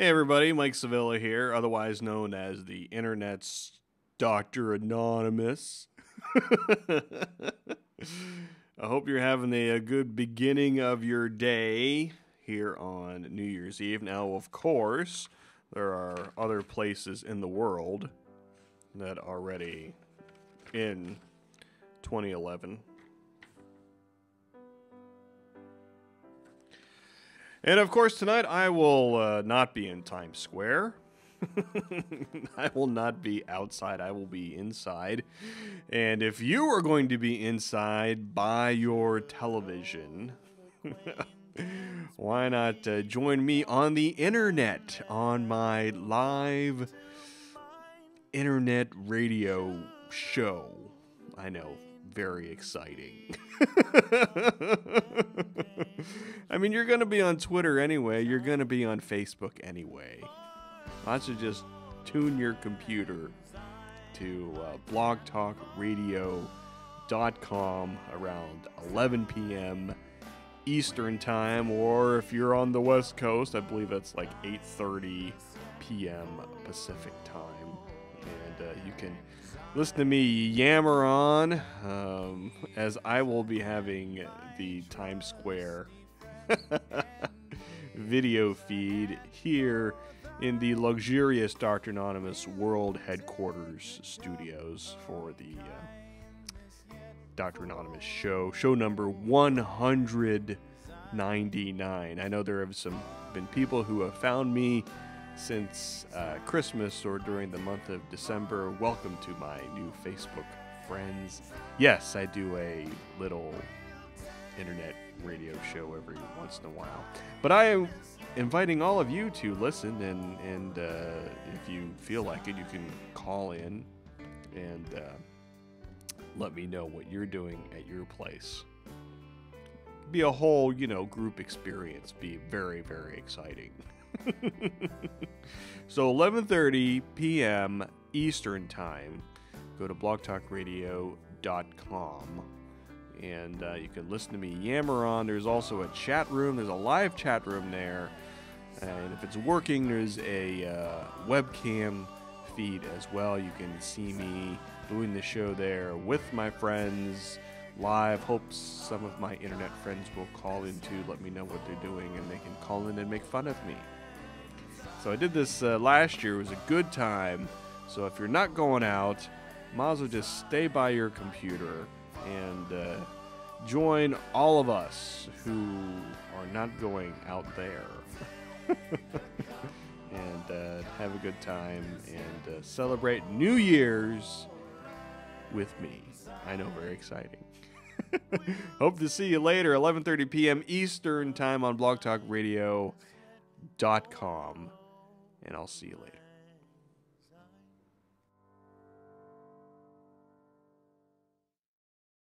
Hey everybody, Mike Sevilla here, otherwise known as the internet's Dr. Anonymous. I hope you're having a, a, good beginning of your day here on New Year's Eve. Now, of course, there are other places in the world that are ready in 2011 And of course, tonight I will uh, not be in Times Square. I will not be outside. I will be inside. And if you are going to be inside by your television, why not uh, join me on the internet on my live internet radio show? I know, very exciting. I mean, you're going to be on Twitter anyway. You're going to be on Facebook anyway. Why don't you just tune your computer to uh, blogtalkradio.com around 11 p.m. Eastern Time, or if you're on the West Coast, I believe that's like 8:30 p.m. Pacific Time, and uh, you can listen to me yammer on um, as I will be having the Times Square video feed here in the luxurious Dr. Anonymous World Headquarters studios for the uh, Dr. Anonymous show, show number 199. I know there have some been people who have found me since uh, Christmas or during the month of December. Welcome to my new Facebook friends. Yes, I do a little internet radio show every once in a while. But I am inviting all of you to listen, and, and uh, if you feel like it, you can call in and uh, let me know what you're doing at your place. Be a whole, you know, group experience. Be very, very exciting. so 11:30 p.m. Eastern Time. Go to blogtalkradio.com and uh, you can listen to me yammer on. There's also a chat room. There's a live chat room there, and if it's working, there's a uh, webcam feed as well. You can see me doing the show there with my friends live. Hope some of my internet friends will call in to let me know what they're doing, and they can call in and make fun of me. So I did this uh, last year. It was a good time. So if you're not going out, might as well just stay by your computer and uh, join all of us who are not going out there. and uh, have a good time and uh, celebrate New Year's with me. I know, very exciting. Hope to see you later, 11:30 p.m. Eastern Time on BlogTalkRadio.com and I'll see you later.